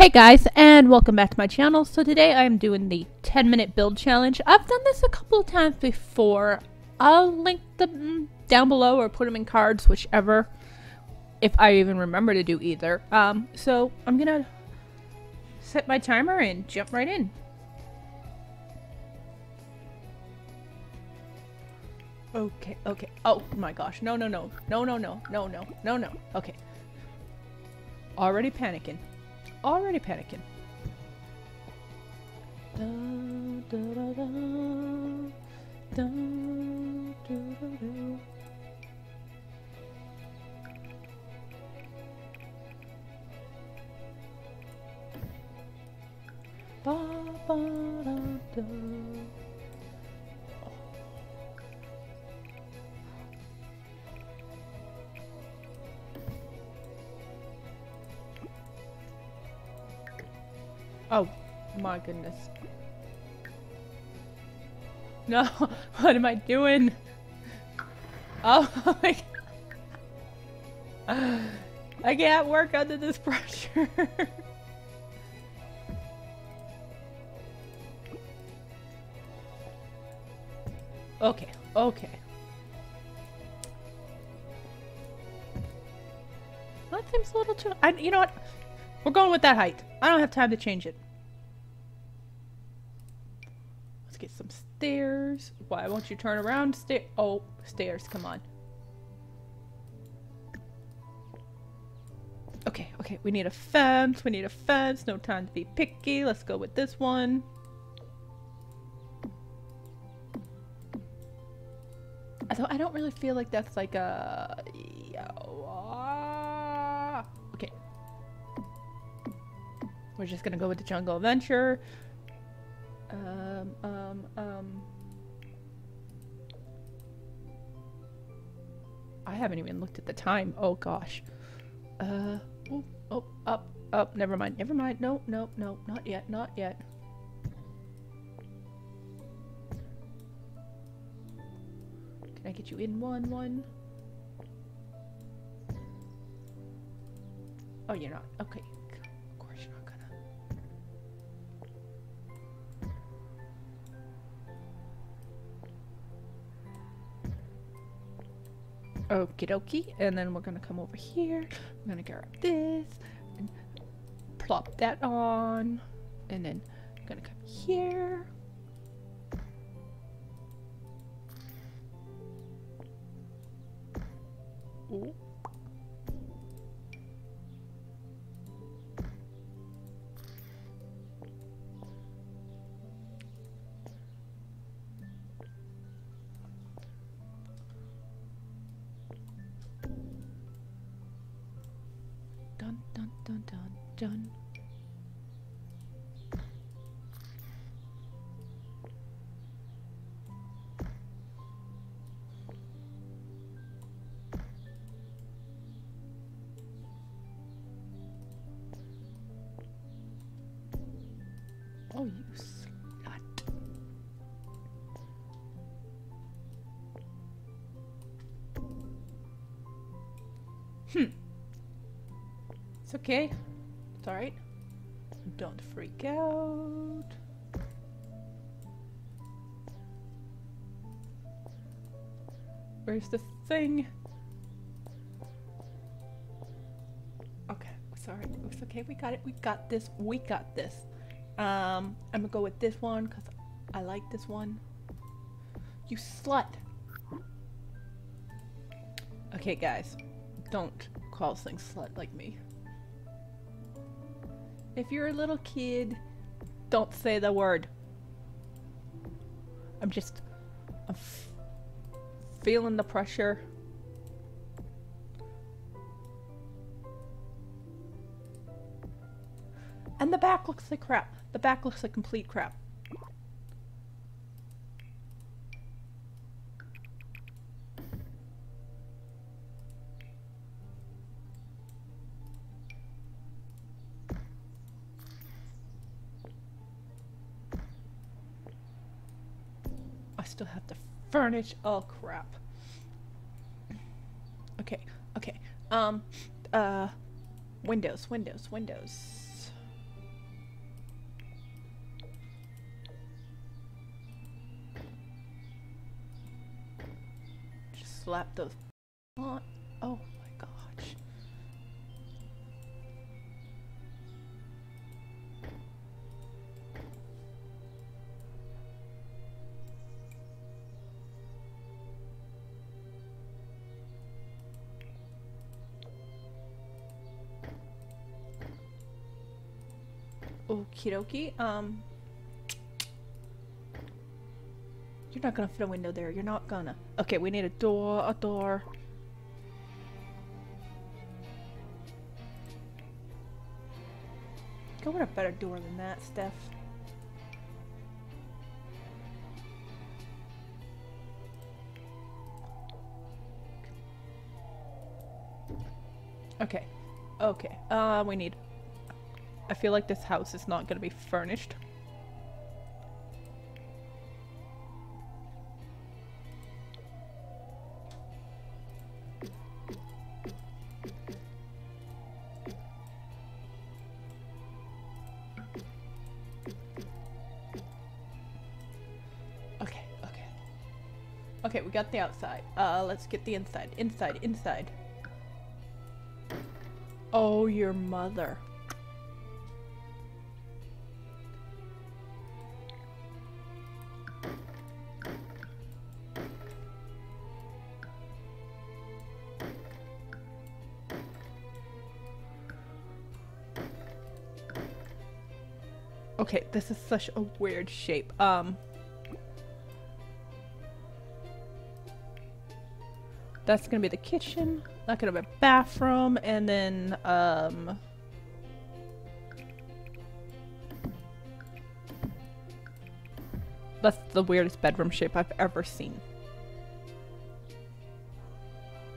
Hey guys, and welcome back to my channel. So today I am doing the 10 minute build challenge. I've done this a couple of times before. I'll link them down below or put them in cards, whichever, if I even remember to do either. Um, so I'm gonna set my timer and jump right in. Okay, okay. Oh my gosh. No, no, no. No, no, no. No, no. No, no. Okay. Already panicking. Already panicking. Da, da, da, Oh my goodness. No, what am I doing? Oh my god. I can't work under this pressure. okay, okay. That seems a little too. I, you know what? We're going with that height. I don't have time to change it. Let's get some stairs. Why won't you turn around? Sta oh, stairs, come on. Okay, okay, we need a fence, we need a fence, no time to be picky. Let's go with this one. Although I don't really feel like that's like a... We're just gonna go with the Jungle Adventure. Um, um, um... I haven't even looked at the time. Oh gosh. Uh, oh, oh, up, up, never mind, never mind. No, no, no, not yet, not yet. Can I get you in one, one? Oh, you're not. Okay. Okie dokie. And then we're gonna come over here. We're gonna grab this and plop that on. And then I'm gonna come here. Ooh. Dun dun dun. Oh, you slut. Hmm. It's okay. It's alright. Don't freak out. Where's the thing? Okay, sorry. It's okay. We got it. We got this. We got this. Um, I'm gonna go with this one because I like this one. You slut. Okay, guys. Don't call things slut like me. If you're a little kid, don't say the word. I'm just I'm feeling the pressure. And the back looks like crap. The back looks like complete crap. still have to furnish. Oh crap. Okay, okay. Um, uh, windows, windows, windows. Just slap those on. Okie dokie. Um. You're not gonna fit a window there. You're not gonna. Okay, we need a door, a door. Go with a better door than that, Steph. Okay. Okay. Uh, we need... I feel like this house is not gonna be furnished. Okay, okay. Okay, we got the outside. Uh, let's get the inside. Inside, inside. Oh, your mother. Okay, this is such a weird shape. Um. That's gonna be the kitchen. Not gonna be a bathroom, and then um. That's the weirdest bedroom shape I've ever seen.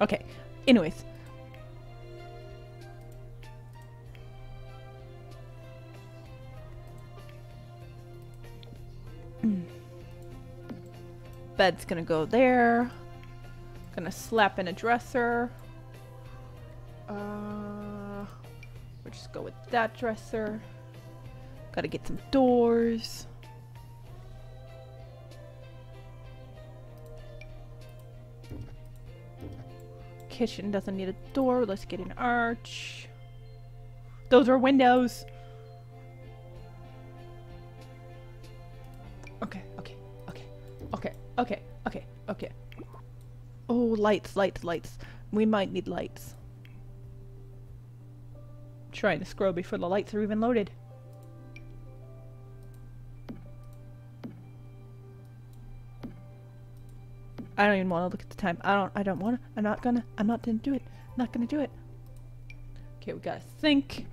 Okay. Anyways. Bed's gonna go there. Gonna slap in a dresser. Uh, we'll just go with that dresser. Gotta get some doors. Kitchen doesn't need a door. Let's get an arch. Those are windows. Okay, okay, okay. Oh, lights, lights, lights. We might need lights. trying to scroll before the lights are even loaded. I don't even want to look at the time. I don't. I don't want to. I'm not gonna. I'm not gonna do it. I'm not gonna do it. Okay, we gotta think.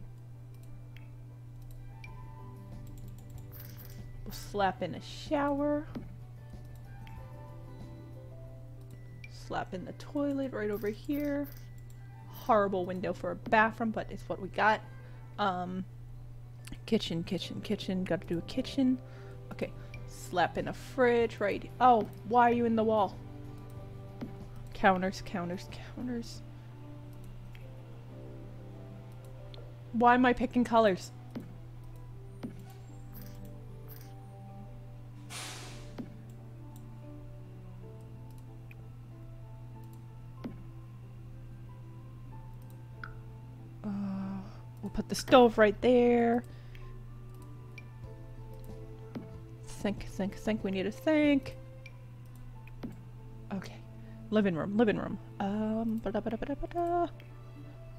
We'll slap in a shower. Slap in the toilet right over here. Horrible window for a bathroom, but it's what we got. Um, kitchen, kitchen, kitchen. Got to do a kitchen. Okay, slap in a fridge right. Oh, why are you in the wall? Counters, counters, counters. Why am I picking colors? The stove right there. Sink, sink, sink. We need a sink. Okay. Living room, living room. Um, ba -da -ba -da -ba -da.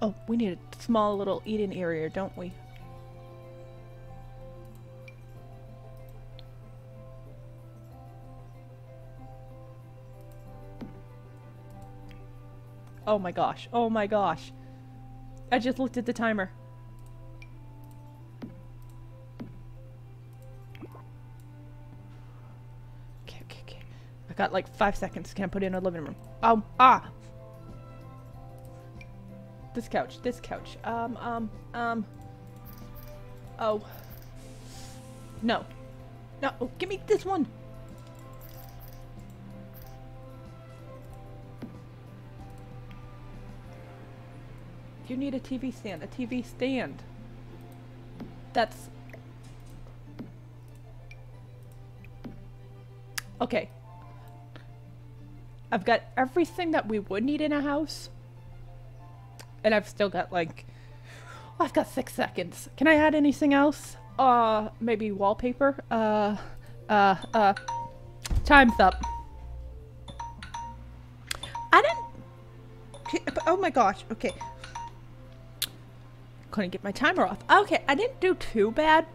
Oh, we need a small little eating area, don't we? Oh my gosh, oh my gosh. I just looked at the timer. Got like five seconds. Can't put it in a living room. Oh, ah! This couch, this couch. Um, um, um. Oh. No. No, oh, give me this one! You need a TV stand. A TV stand. That's... Okay. I've got everything that we would need in a house. And I've still got like oh, I've got six seconds. Can I add anything else? Uh maybe wallpaper? Uh uh uh time's up. I didn't oh my gosh, okay. Couldn't get my timer off. Okay, I didn't do too bad.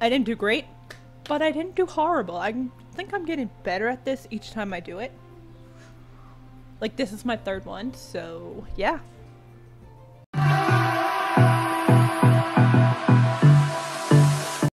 I didn't do great, but I didn't do horrible. I think I'm getting better at this each time I do it. Like, this is my third one, so yeah.